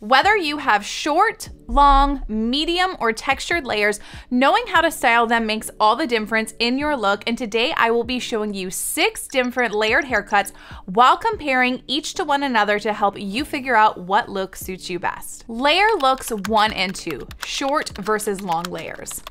Whether you have short, long, medium, or textured layers, knowing how to style them makes all the difference in your look. And today I will be showing you six different layered haircuts while comparing each to one another to help you figure out what look suits you best. Layer looks one and two, short versus long layers.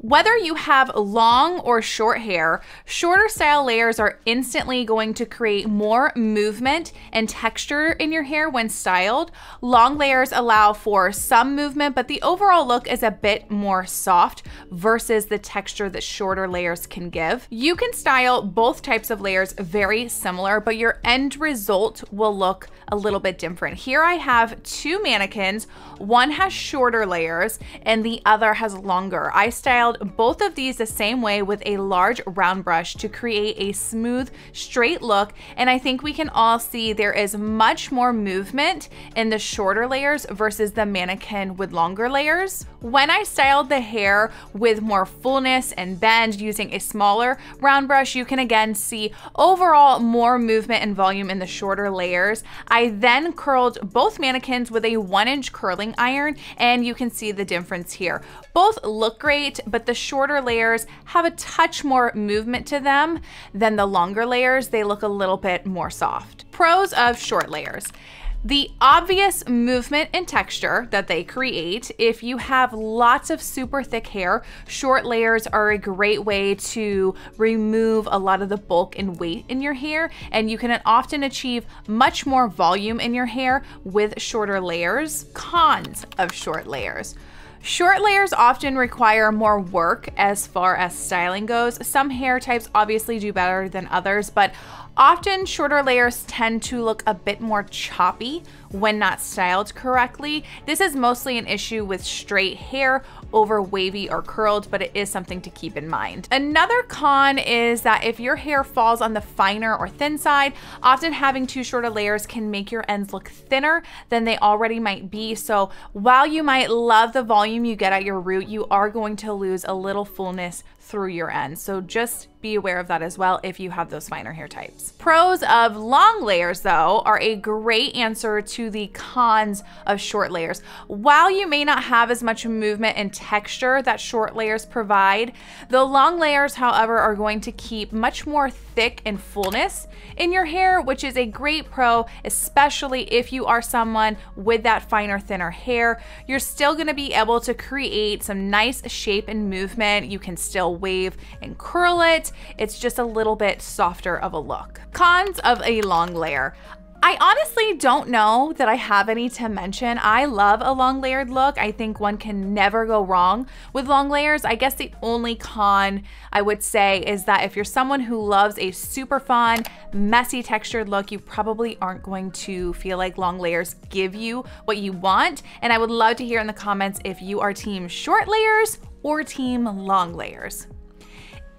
Whether you have long or short hair, shorter style layers are instantly going to create more movement and texture in your hair when styled. Long layers allow for some movement, but the overall look is a bit more soft versus the texture that shorter layers can give. You can style both types of layers very similar, but your end result will look a little bit different. Here I have two mannequins. One has shorter layers and the other has longer. I styled both of these the same way with a large round brush to create a smooth, straight look. And I think we can all see there is much more movement in the shorter layers versus the mannequin with longer layers. When I styled the hair with more fullness and bend using a smaller round brush, you can again see overall more movement and volume in the shorter layers. I then curled both mannequins with a one inch curling iron and you can see the difference here. Both look great, but the shorter layers have a touch more movement to them than the longer layers. They look a little bit more soft. Pros of short layers. The obvious movement and texture that they create, if you have lots of super thick hair, short layers are a great way to remove a lot of the bulk and weight in your hair, and you can often achieve much more volume in your hair with shorter layers. Cons of short layers. Short layers often require more work as far as styling goes. Some hair types obviously do better than others, but Often shorter layers tend to look a bit more choppy when not styled correctly. This is mostly an issue with straight hair over wavy or curled, but it is something to keep in mind. Another con is that if your hair falls on the finer or thin side, often having too short layers can make your ends look thinner than they already might be. So while you might love the volume you get at your root, you are going to lose a little fullness through your ends. So just be aware of that as well if you have those finer hair types. Pros of long layers though are a great answer to the cons of short layers. While you may not have as much movement and texture that short layers provide, the long layers however are going to keep much more thick and fullness in your hair, which is a great pro, especially if you are someone with that finer, thinner hair. You're still gonna be able to create some nice shape and movement. You can still wave and curl it. It's just a little bit softer of a look. Cons of a long layer. I honestly don't know that I have any to mention. I love a long layered look. I think one can never go wrong with long layers. I guess the only con I would say is that if you're someone who loves a super fun, messy textured look, you probably aren't going to feel like long layers give you what you want. And I would love to hear in the comments if you are team short layers or team long layers.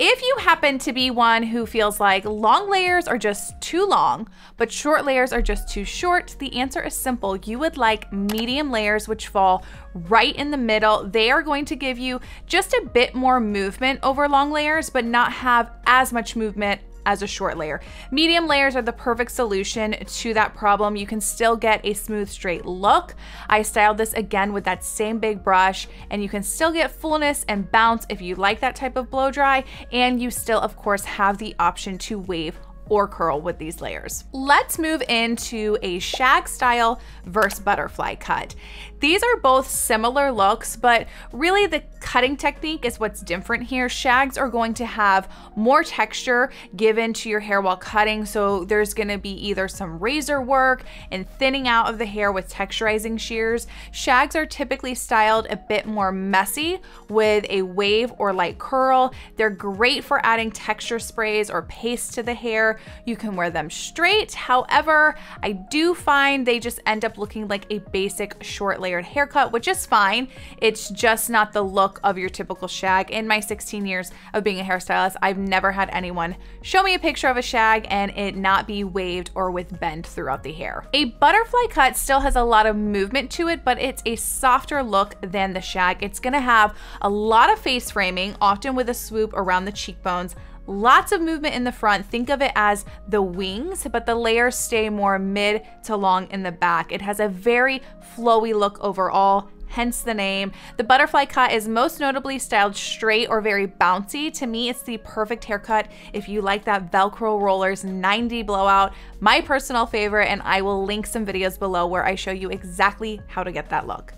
If you happen to be one who feels like long layers are just too long, but short layers are just too short, the answer is simple. You would like medium layers which fall right in the middle. They are going to give you just a bit more movement over long layers, but not have as much movement as a short layer. Medium layers are the perfect solution to that problem. You can still get a smooth straight look. I styled this again with that same big brush and you can still get fullness and bounce if you like that type of blow dry and you still of course have the option to wave or curl with these layers. Let's move into a shag style versus butterfly cut. These are both similar looks, but really the cutting technique is what's different here. Shags are going to have more texture given to your hair while cutting, so there's gonna be either some razor work and thinning out of the hair with texturizing shears. Shags are typically styled a bit more messy with a wave or light curl. They're great for adding texture sprays or paste to the hair. You can wear them straight. However, I do find they just end up looking like a basic short layered haircut, which is fine. It's just not the look of your typical shag. In my 16 years of being a hairstylist, I've never had anyone show me a picture of a shag and it not be waved or with bend throughout the hair. A butterfly cut still has a lot of movement to it, but it's a softer look than the shag. It's gonna have a lot of face framing, often with a swoop around the cheekbones, lots of movement in the front. Think of it as the wings, but the layers stay more mid to long in the back. It has a very flowy look overall hence the name. The butterfly cut is most notably styled straight or very bouncy. To me, it's the perfect haircut if you like that Velcro Rollers 90 blowout, my personal favorite, and I will link some videos below where I show you exactly how to get that look.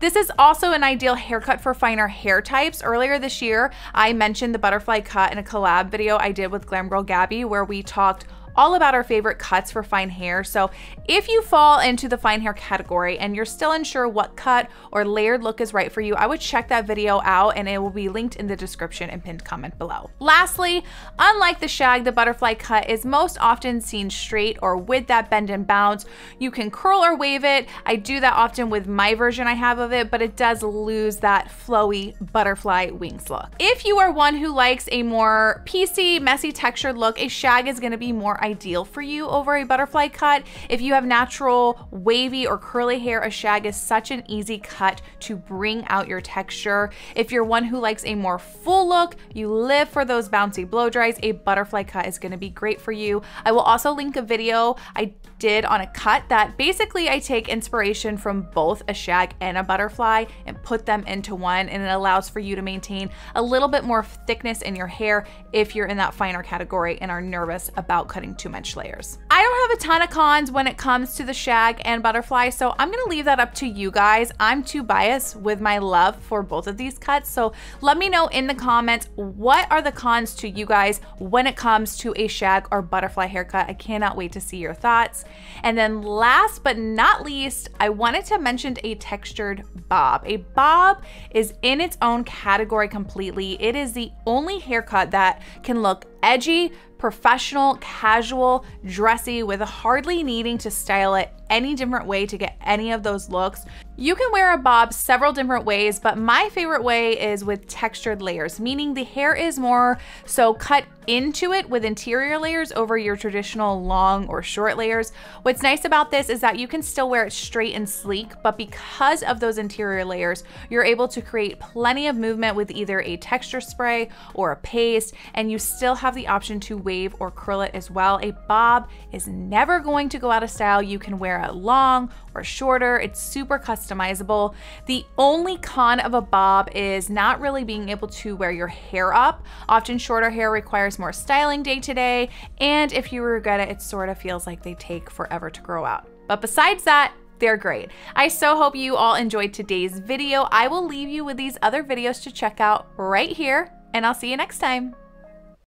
This is also an ideal haircut for finer hair types. Earlier this year, I mentioned the butterfly cut in a collab video I did with Glam Girl Gabi where we talked all about our favorite cuts for fine hair. So if you fall into the fine hair category and you're still unsure what cut or layered look is right for you, I would check that video out and it will be linked in the description and pinned comment below. Lastly, unlike the shag, the butterfly cut is most often seen straight or with that bend and bounce. You can curl or wave it. I do that often with my version I have of it, but it does lose that flowy butterfly wings look. If you are one who likes a more piecey, messy textured look, a shag is gonna be more ideal for you over a butterfly cut. If you have natural wavy or curly hair, a shag is such an easy cut to bring out your texture. If you're one who likes a more full look, you live for those bouncy blow dries, a butterfly cut is gonna be great for you. I will also link a video I did on a cut that basically I take inspiration from both a shag and a butterfly and put them into one and it allows for you to maintain a little bit more thickness in your hair if you're in that finer category and are nervous about cutting too much layers. I don't have a ton of cons when it comes to the shag and butterfly, so I'm gonna leave that up to you guys. I'm too biased with my love for both of these cuts, so let me know in the comments what are the cons to you guys when it comes to a shag or butterfly haircut. I cannot wait to see your thoughts. And then last but not least, I wanted to mention a textured bob. A bob is in its own category completely. It is the only haircut that can look edgy, professional, casual, dressy, with hardly needing to style it any different way to get any of those looks. You can wear a bob several different ways, but my favorite way is with textured layers, meaning the hair is more so cut into it with interior layers over your traditional long or short layers. What's nice about this is that you can still wear it straight and sleek, but because of those interior layers, you're able to create plenty of movement with either a texture spray or a paste, and you still have the option to wave or curl it as well. A bob is never going to go out of style. You can wear it long or shorter. It's super customizable. The only con of a bob is not really being able to wear your hair up. Often shorter hair requires more styling day to day, and if you regret it, it sort of feels like they take forever to grow out. But besides that, they're great. I so hope you all enjoyed today's video. I will leave you with these other videos to check out right here, and I'll see you next time.